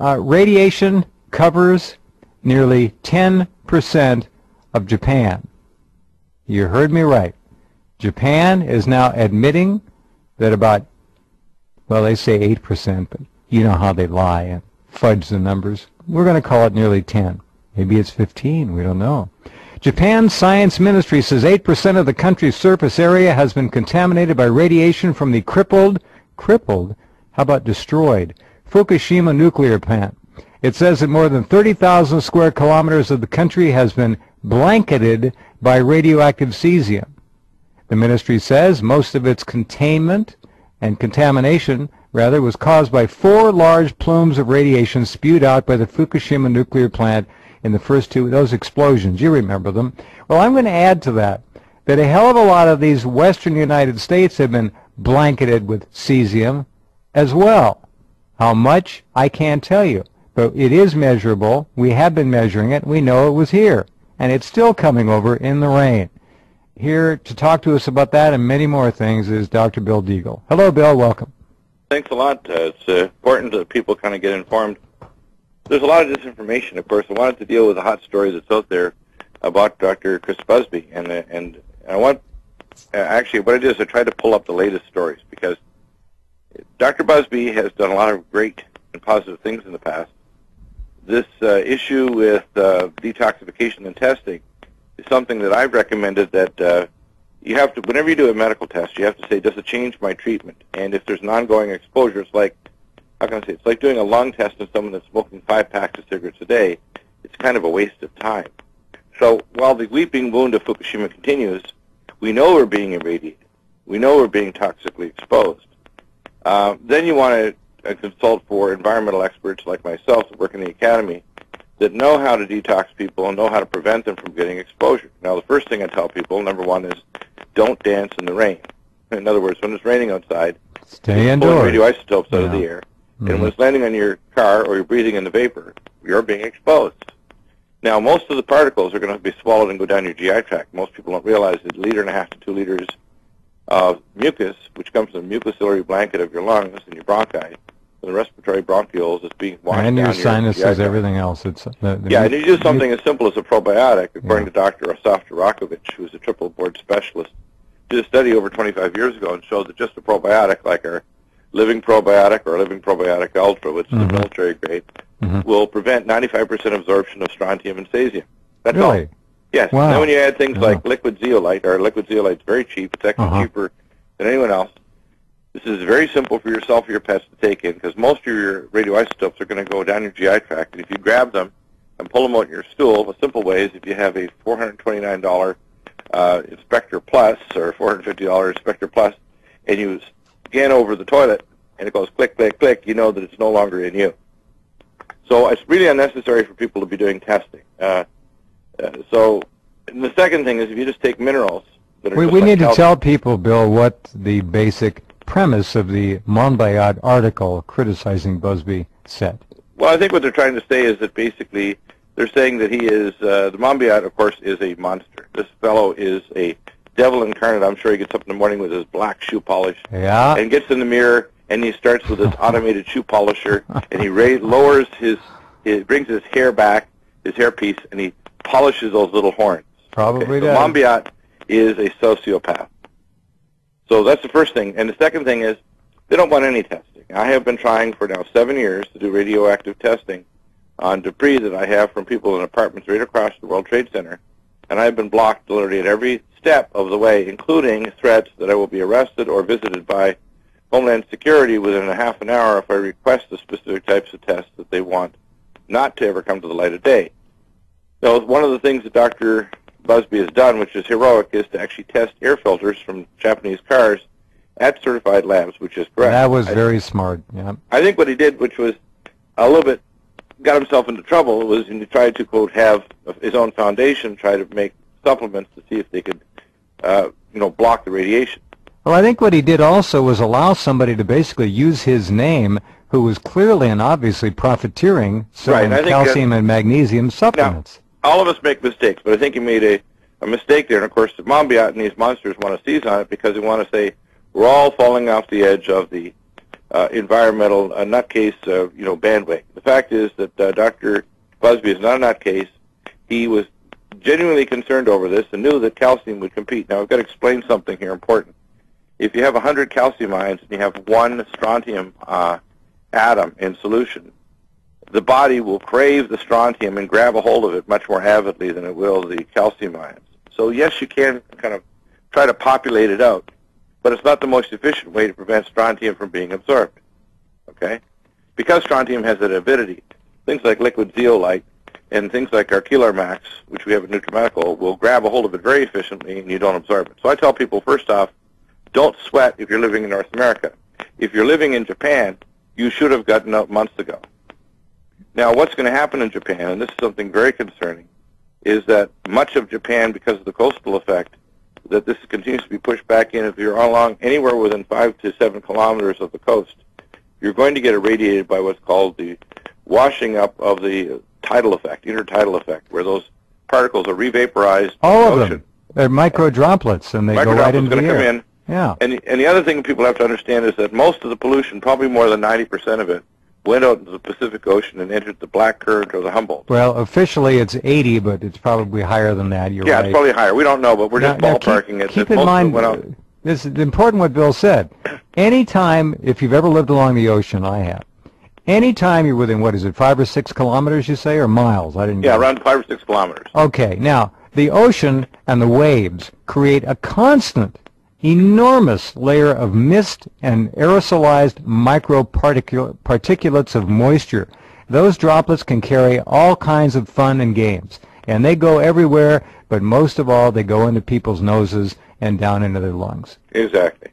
Uh, radiation covers nearly 10% of Japan. You heard me right. Japan is now admitting that about, well, they say 8%, but you know how they lie and fudge the numbers. We're going to call it nearly 10. Maybe it's 15. We don't know. Japan's science ministry says 8% of the country's surface area has been contaminated by radiation from the crippled, crippled, how about destroyed, Fukushima nuclear plant. It says that more than 30,000 square kilometers of the country has been blanketed by radioactive cesium. The ministry says most of its containment and contamination, rather, was caused by four large plumes of radiation spewed out by the Fukushima nuclear plant in the first two, those explosions. You remember them. Well, I'm going to add to that that a hell of a lot of these western United States have been blanketed with cesium as well. How much? I can't tell you. But it is measurable. We have been measuring it. We know it was here. And it's still coming over in the rain. Here to talk to us about that and many more things is Dr. Bill Deagle. Hello, Bill. Welcome. Thanks a lot. Uh, it's uh, important that people kind of get informed there's a lot of disinformation, of course. I wanted to deal with a hot story that's out there about Dr. Chris Busby, and uh, and I want uh, actually what I did is I tried to pull up the latest stories because Dr. Busby has done a lot of great and positive things in the past. This uh, issue with uh, detoxification and testing is something that I've recommended that uh, you have to, whenever you do a medical test, you have to say, does it change my treatment? And if there's an ongoing exposure, it's like how can I say, it's like doing a lung test on someone that's smoking five packs of cigarettes a day. It's kind of a waste of time. So while the weeping wound of Fukushima continues, we know we're being irradiated. We know we're being toxically exposed. Uh, then you want to uh, consult for environmental experts like myself that work in the academy that know how to detox people and know how to prevent them from getting exposure. Now, the first thing I tell people, number one, is don't dance in the rain. In other words, when it's raining outside, stay indoors. Radioisotopes out of the air Mm-hmm. And when it's landing on your car or you're breathing in the vapor, you're being exposed. Now, most of the particles are going to be swallowed and go down your GI tract. Most people don't realize that a liter and a half to two liters of mucus, which comes from the mucociliary blanket of your lungs and your bronchi, the respiratory bronchioles, is being washed and down your sinuses, everything else. It's uh, the, the yeah, and you do something as simple as a probiotic. According yeah. to Dr. Asaf Durakovic, who is a triple board specialist, did a study over 25 years ago and showed that just a probiotic like our living probiotic or living probiotic ultra, which is a military grade, mm-hmm. will prevent 95% absorption of strontium and cesium. That's really? all. Yes. Wow. Then when you add things yeah. like liquid zeolite, or liquid zeolite is very cheap. It's actually uh-huh. cheaper than anyone else. This is very simple for yourself or your pets to take in because most of your radioisotopes are going to go down your GI tract. And if you grab them and pull them out in your stool, a simple way is if you have a $429 uh, Inspector Plus or $450 Inspector Plus, and you scan over the toilet and it goes click, click, click, you know that it's no longer in you. So it's really unnecessary for people to be doing testing. Uh, uh, so the second thing is if you just take minerals that are we, we like need to tell people, Bill, what the basic premise of the Monbiot article criticizing Busby said. Well, I think what they're trying to say is that basically they're saying that he is, uh, the Monbiot, of course, is a monster. This fellow is a devil incarnate. I'm sure he gets up in the morning with his black shoe polish yeah. and gets in the mirror and he starts with his automated shoe polisher and he ra- lowers his, he brings his hair back, his hairpiece, and he polishes those little horns. Probably okay, does. So Monbiot is a sociopath. So that's the first thing. And the second thing is they don't want any testing. I have been trying for now seven years to do radioactive testing on debris that I have from people in apartments right across the World Trade Center, and I've been blocked literally at every step of the way, including threats that I will be arrested or visited by Homeland Security within a half an hour if I request the specific types of tests that they want not to ever come to the light of day. Now, one of the things that Dr. Busby has done, which is heroic, is to actually test air filters from Japanese cars at certified labs, which is correct. That was I, very smart. Yeah. I think what he did, which was a little bit got himself into trouble, was he tried to quote have his own foundation try to make supplements to see if they could uh, you know, block the radiation. Well, I think what he did also was allow somebody to basically use his name who was clearly and obviously profiteering selling right, calcium and magnesium supplements. Now, all of us make mistakes, but I think he made a, a mistake there. And, of course, Monbiot and these monsters want to seize on it because they want to say we're all falling off the edge of the uh, environmental uh, nutcase, uh, you know, bandwagon. The fact is that uh, Dr. Busby is not a nutcase. He was genuinely concerned over this and knew that calcium would compete. Now, I've got to explain something here important. If you have 100 calcium ions and you have one strontium uh, atom in solution, the body will crave the strontium and grab a hold of it much more avidly than it will the calcium ions. So yes, you can kind of try to populate it out, but it's not the most efficient way to prevent strontium from being absorbed. Okay? Because strontium has an avidity, things like liquid zeolite and things like our Kelar Max, which we have at NutriMedical, will grab a hold of it very efficiently and you don't absorb it. So I tell people, first off, don't sweat if you're living in North America. If you're living in Japan, you should have gotten out months ago. Now, what's going to happen in Japan, and this is something very concerning, is that much of Japan, because of the coastal effect, that this continues to be pushed back in. If you're along anywhere within five to seven kilometers of the coast, you're going to get irradiated by what's called the washing up of the tidal effect, intertidal effect, where those particles are revaporized. All in the of ocean. them. They're micro droplets, and they go right into the air. in, Yeah. and and the other thing people have to understand is that most of the pollution, probably more than 90% of it, went out into the Pacific Ocean and entered the Black Current or the Humboldt. Well, officially it's 80, but it's probably higher than that. You're yeah, right. it's probably higher. We don't know, but we're Now- just now keep- ballparking it. Keep in mind, this is important what Bill said. Anytime, if you've ever lived along the ocean, I have. Anytime you're within, what is it, five or six kilometers, you say, or miles? I didn't Yeah, around five or six kilometers. Okay, now, the ocean and the waves create a constant, enormous layer of mist and aerosolized microparticulates of moisture. Those droplets can carry all kinds of fun and games, and they go everywhere, but most of all, they go into people's noses and down into their lungs. Exactly.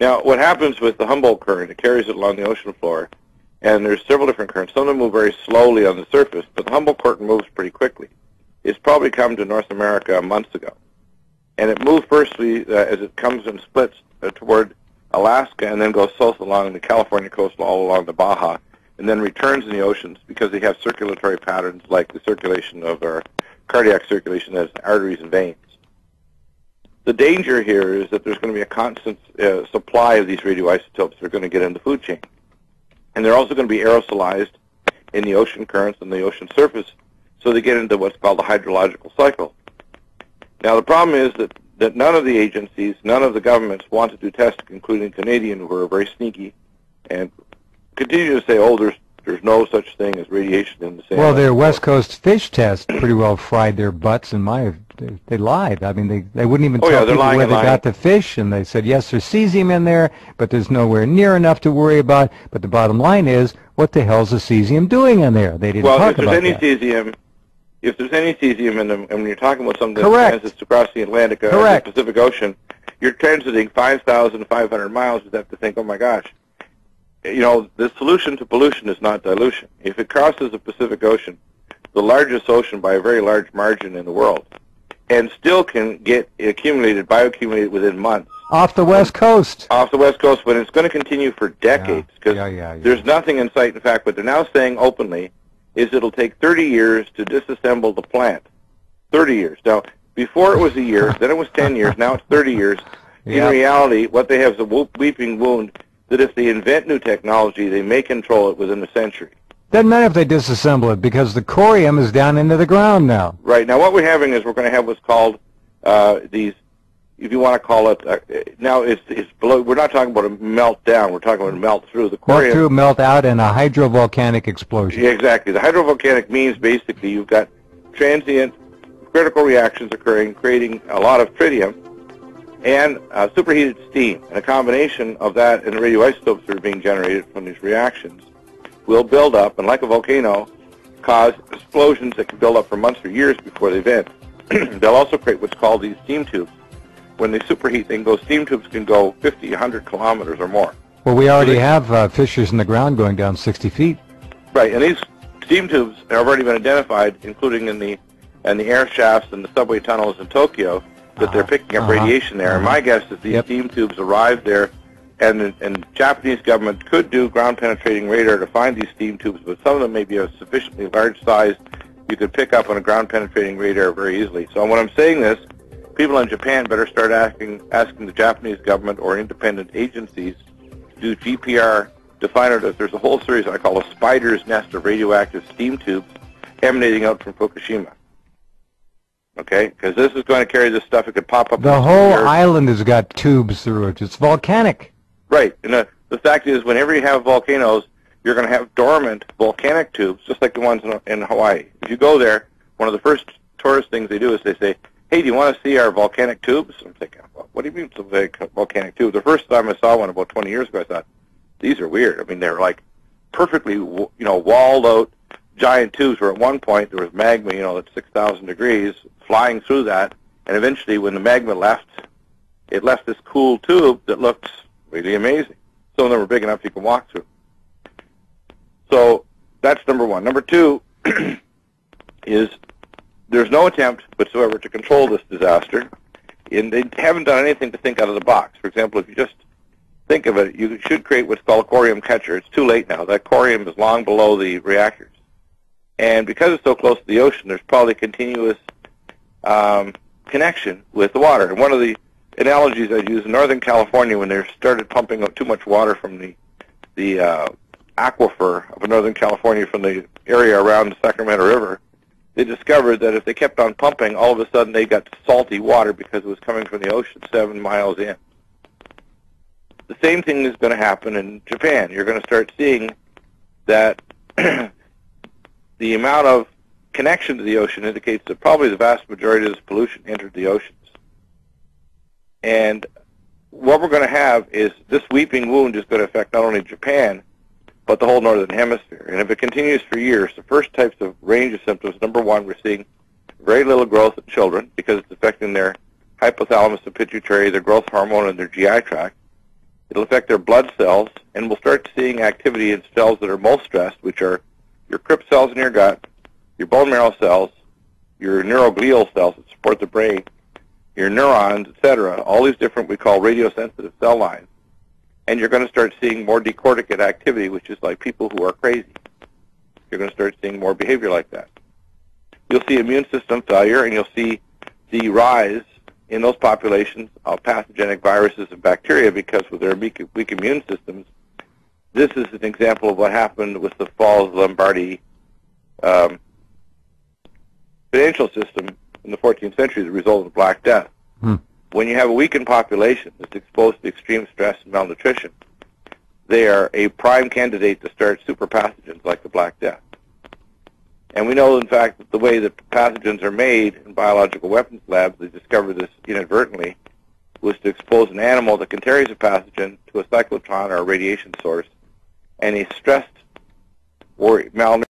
Now, what happens with the Humboldt current, it carries it along the ocean floor, and there's several different currents. Some of them move very slowly on the surface, but the Humboldt current moves pretty quickly. It's probably come to North America months ago. And it moved firstly uh, as it comes and splits uh, toward Alaska and then goes south along the California coast all along the Baja and then returns in the oceans because they have circulatory patterns like the circulation of our cardiac circulation as arteries and veins. The danger here is that there's going to be a constant uh, supply of these radioisotopes that are going to get in the food chain. And they're also going to be aerosolized in the ocean currents and the ocean surface, so they get into what's called the hydrological cycle. Now, the problem is that, that none of the agencies, none of the governments want to do testing, including Canadian, who are very sneaky, and continue to say, oh, there's, there's no such thing as radiation in the sand. Well, their West Coast fish test pretty well fried their butts, and my they, they lied. I mean, they they wouldn't even Oh, tell they're people where they lying. got the fish, and they said yes, there's cesium in there, but there's nowhere near enough to worry about. But the bottom line is, what the hell's the cesium doing in there? They didn't well, talk if there's any that. cesium, if there's any cesium in them, and when you're talking about something Correct. that transits across the Atlantic uh, or the Pacific Ocean, you're transiting 5,500 miles. You'd have to think, oh my gosh. You know, the solution to pollution is not dilution. If it crosses the Pacific Ocean, the largest ocean by a very large margin in the world, and still can get accumulated, bioaccumulated within months Off the West Coast. off the West Coast, but it's going to continue for decades because Yeah, yeah, yeah. there's nothing in sight. In fact, what they're now saying openly is it'll take 30 years to disassemble the plant. 30 years. Now, before it was a year, then it was 10 years, now it's 30 years. Yeah. In reality, what they have is a weeping wound that if they invent new technology, they may control it within a century. Doesn't matter if they disassemble it because the corium is down into the ground now. Right. Now, what we're having is we're going to have what's called uh, these, if you want to call it, uh, now it's, it's below, we're not talking about a meltdown we're talking about a melt through. The melt through melt out, and a hydrovolcanic explosion. Yeah, exactly. The hydrovolcanic means basically you've got transient critical reactions occurring, creating a lot of tritium and uh, superheated steam. And a combination of that and the radioisotopes that are being generated from these reactions will build up, and like a volcano, cause explosions that can build up for months or years before they vent. They'll also create what's called these steam tubes. When they superheat, they can go, steam tubes can go 50, 100 kilometers or more. Well, we already have uh, fissures in the ground going down 60 feet. Right, and these steam tubes have already been identified, including in the in the air shafts and the subway tunnels in Tokyo, that they're Uh-huh, picking up uh-huh, radiation there. And my guess is these Yep. steam tubes arrived there, and the and Japanese government could do ground penetrating radar to find these steam tubes, but some of them may be of sufficiently large size you could pick up on a ground penetrating radar very easily. So when I'm saying this, people in Japan better start asking asking the Japanese government or independent agencies to do GPR define it as there's a whole series I call a spider's nest of radioactive steam tubes emanating out from Fukushima. Okay, because this is going to carry this stuff. It could pop up. The whole Earth. island has got tubes through it. It's volcanic. Right. And the, the fact is, whenever you have volcanoes, you're going to have dormant volcanic tubes, just like the ones in, in Hawaii. If you go there, one of the first tourist things they do is they say, hey, do you want to see our volcanic tubes? I'm thinking, what do you mean volcanic tube? The first time I saw one about 20 years ago, I thought, these are weird. I mean, they're like perfectly, you know, walled out giant tubes where at one point there was magma, you know, at 6,000 degrees flying through that. And eventually when the magma left, it left this cool tube that looked really amazing. Some of them were big enough you can walk through. So that's number one. Number two is there's no attempt whatsoever to control this disaster, and they haven't done anything to think out of the box. For example, if you just think of it, you should create what's called a corium catcher. It's too late now. That corium is long below the reactors. And because it's so close to the ocean, there's probably continuous um, connection with the water. And one of the analogies I use in Northern California when they started pumping out too much water from the the uh, aquifer of Northern California from the area around the Sacramento River, they discovered that if they kept on pumping, all of a sudden they got salty water because it was coming from the ocean seven miles in. The same thing is going to happen in Japan. You're going to start seeing that the amount of connection to the ocean indicates that probably the vast majority of this pollution entered the oceans. And what we're going to have is this weeping wound is going to affect not only Japan, but the whole northern hemisphere. And if it continues for years, the first types of range of symptoms, number one, we're seeing very little growth in children because it's affecting their hypothalamus and pituitary, their growth hormone, and their GI tract. It'll affect their blood cells, and we'll start seeing activity in cells that are most stressed, which are your crypt cells in your gut, your bone marrow cells, your neuroglial cells that support the brain, your neurons, etc. All these different we call radiosensitive cell lines. And you're going to start seeing more decorticate activity, which is like people who are crazy. You're going to start seeing more behavior like that. You'll see immune system failure, and you'll see the rise in those populations of pathogenic viruses and bacteria because with their weak, weak immune systems, this is an example of what happened with the falls of Lombardy um, financial system in the 14th century as a result of the Black Death. When you have a weakened population that's exposed to extreme stress and malnutrition, they are a prime candidate to start super pathogens like the Black Death. And we know, in fact, that the way that pathogens are made in biological weapons labs, they discovered this inadvertently, was to expose an animal that can carry a pathogen to a cyclotron or a radiation source, and a stressed or malnourished